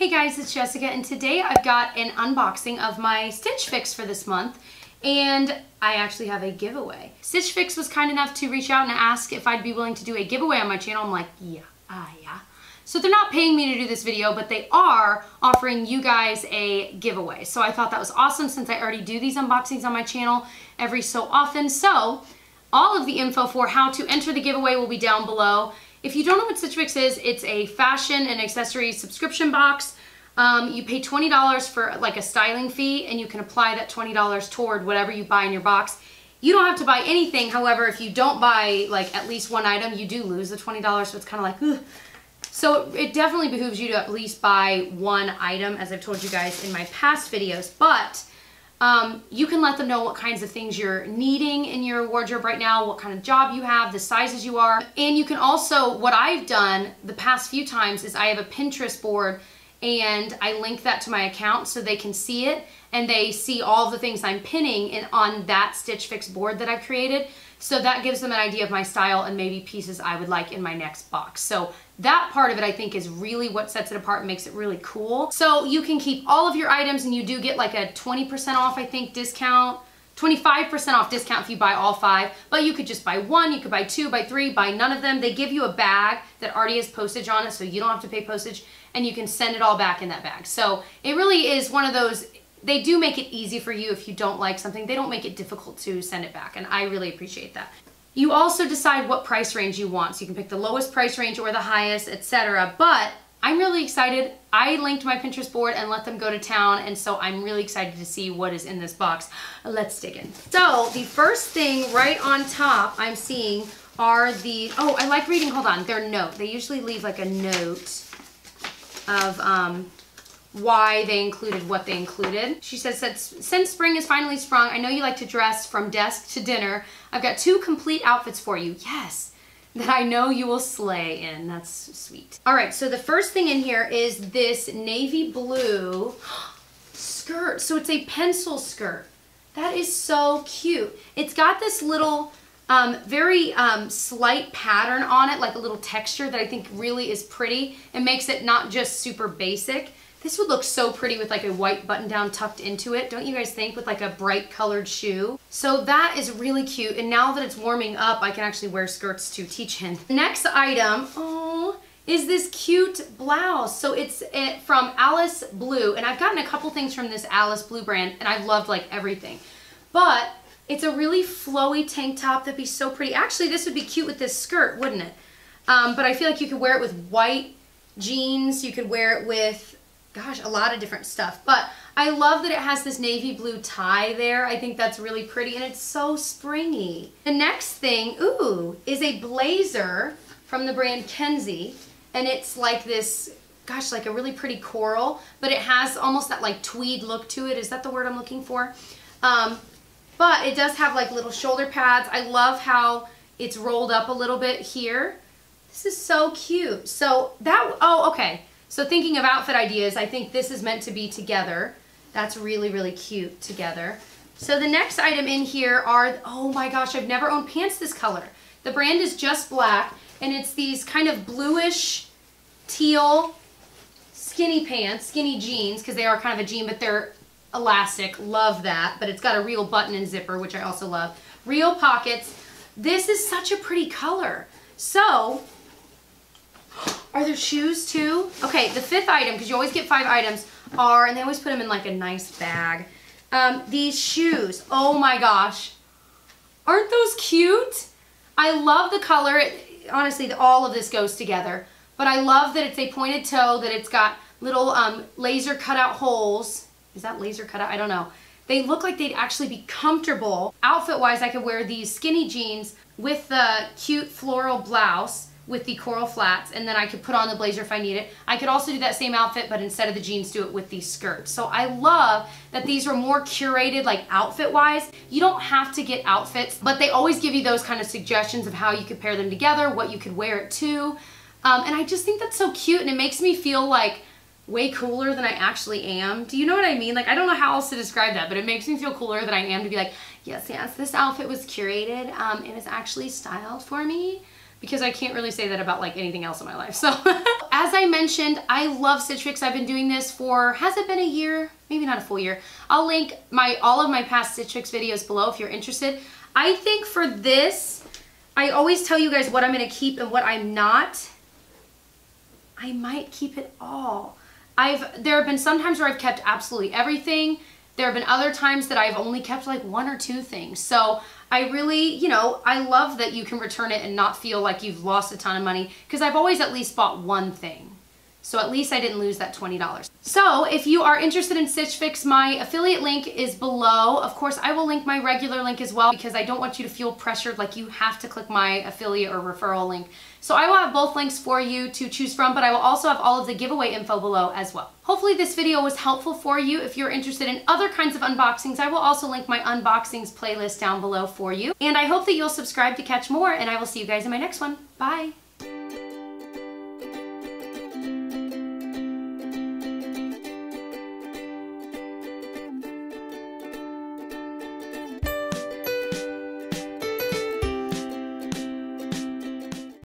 Hey guys, it's Jessica and today I've got an unboxing of my Stitch Fix for this month and I actually have a giveaway. Stitch Fix was kind enough to reach out and ask if I'd be willing to do a giveaway on my channel. I'm like, yeah, ah, yeah. So they're not paying me to do this video, but they are offering you guys a giveaway. So I thought that was awesome since I already do these unboxings on my channel every so often. So all of the info for how to enter the giveaway will be down below. If you don't know what Stitch is, it's a fashion and accessory subscription box. Um, you pay $20 for like a styling fee and you can apply that $20 toward whatever you buy in your box. You don't have to buy anything. However, if you don't buy like at least one item, you do lose the $20. So it's kind of like, ugh. So it definitely behooves you to at least buy one item as I've told you guys in my past videos. But um, you can let them know what kinds of things you're needing in your wardrobe right now, what kind of job you have, the sizes you are. And you can also, what I've done the past few times is I have a Pinterest board and I link that to my account so they can see it and they see all the things I'm pinning in, on that Stitch Fix board that I've created. So that gives them an idea of my style and maybe pieces I would like in my next box. So that part of it I think is really what sets it apart and makes it really cool. So you can keep all of your items and you do get like a 20% off I think discount 25% off discount if you buy all five, but you could just buy one, you could buy two, buy three, buy none of them. They give you a bag that already has postage on it, so you don't have to pay postage, and you can send it all back in that bag. So it really is one of those, they do make it easy for you if you don't like something. They don't make it difficult to send it back, and I really appreciate that. You also decide what price range you want, so you can pick the lowest price range or the highest, etc. But I'm really excited. I linked my Pinterest board and let them go to town, and so I'm really excited to see what is in this box. Let's dig in. So the first thing right on top I'm seeing are the, oh, I like reading, hold on, their note. They usually leave like a note of um, why they included what they included. She says, since spring is finally sprung, I know you like to dress from desk to dinner. I've got two complete outfits for you. Yes that I know you will slay in. That's sweet. All right, so the first thing in here is this navy blue skirt. So it's a pencil skirt. That is so cute. It's got this little um, very um, slight pattern on it, like a little texture that I think really is pretty and makes it not just super basic. This would look so pretty with like a white button down tucked into it, don't you guys think, with like a bright colored shoe? So that is really cute, and now that it's warming up, I can actually wear skirts to teach him. Next item, oh, is this cute blouse. So it's it, from Alice Blue, and I've gotten a couple things from this Alice Blue brand, and I've loved like everything. But it's a really flowy tank top that'd be so pretty. Actually, this would be cute with this skirt, wouldn't it? Um, but I feel like you could wear it with white jeans. You could wear it with gosh, a lot of different stuff. But I love that it has this navy blue tie there. I think that's really pretty and it's so springy. The next thing, ooh, is a blazer from the brand Kensie. And it's like this, gosh, like a really pretty coral, but it has almost that like tweed look to it. Is that the word I'm looking for? Um, but it does have like little shoulder pads. I love how it's rolled up a little bit here. This is so cute. So that, oh, okay. So thinking of outfit ideas, I think this is meant to be together. That's really, really cute together. So the next item in here are, oh my gosh, I've never owned pants this color. The brand is Just Black, and it's these kind of bluish teal skinny pants, skinny jeans, because they are kind of a jean, but they're elastic. Love that. But it's got a real button and zipper, which I also love. Real pockets. This is such a pretty color. So are there shoes too? Okay, the fifth item, because you always get five items, are, and they always put them in like a nice bag, um, these shoes. Oh my gosh. Aren't those cute? I love the color. It, honestly, all of this goes together. But I love that it's a pointed toe, that it's got little um, laser cutout holes. Is that laser cutout? I don't know. They look like they'd actually be comfortable. Outfit-wise, I could wear these skinny jeans with the cute floral blouse with the coral flats and then I could put on the blazer if I need it. I could also do that same outfit but instead of the jeans do it with these skirts. So I love that these are more curated like outfit wise. You don't have to get outfits but they always give you those kind of suggestions of how you could pair them together, what you could wear it to. Um, and I just think that's so cute and it makes me feel like way cooler than I actually am. Do you know what I mean? Like, I don't know how else to describe that, but it makes me feel cooler than I am to be like, yes, yes, this outfit was curated um, and is actually styled for me. Because I can't really say that about like anything else in my life. So as I mentioned, I love Stitch Fix. I've been doing this for, has it been a year? Maybe not a full year. I'll link my all of my past Stitch Fix videos below if you're interested. I think for this, I always tell you guys what I'm gonna keep and what I'm not. I might keep it all. I've There have been some times where I've kept absolutely everything. There have been other times that I've only kept like one or two things. So I really, you know, I love that you can return it and not feel like you've lost a ton of money because I've always at least bought one thing. So at least I didn't lose that $20. So if you are interested in Stitch Fix, my affiliate link is below. Of course, I will link my regular link as well because I don't want you to feel pressured like you have to click my affiliate or referral link. So I will have both links for you to choose from, but I will also have all of the giveaway info below as well. Hopefully this video was helpful for you. If you're interested in other kinds of unboxings, I will also link my unboxings playlist down below for you. And I hope that you'll subscribe to catch more, and I will see you guys in my next one. Bye!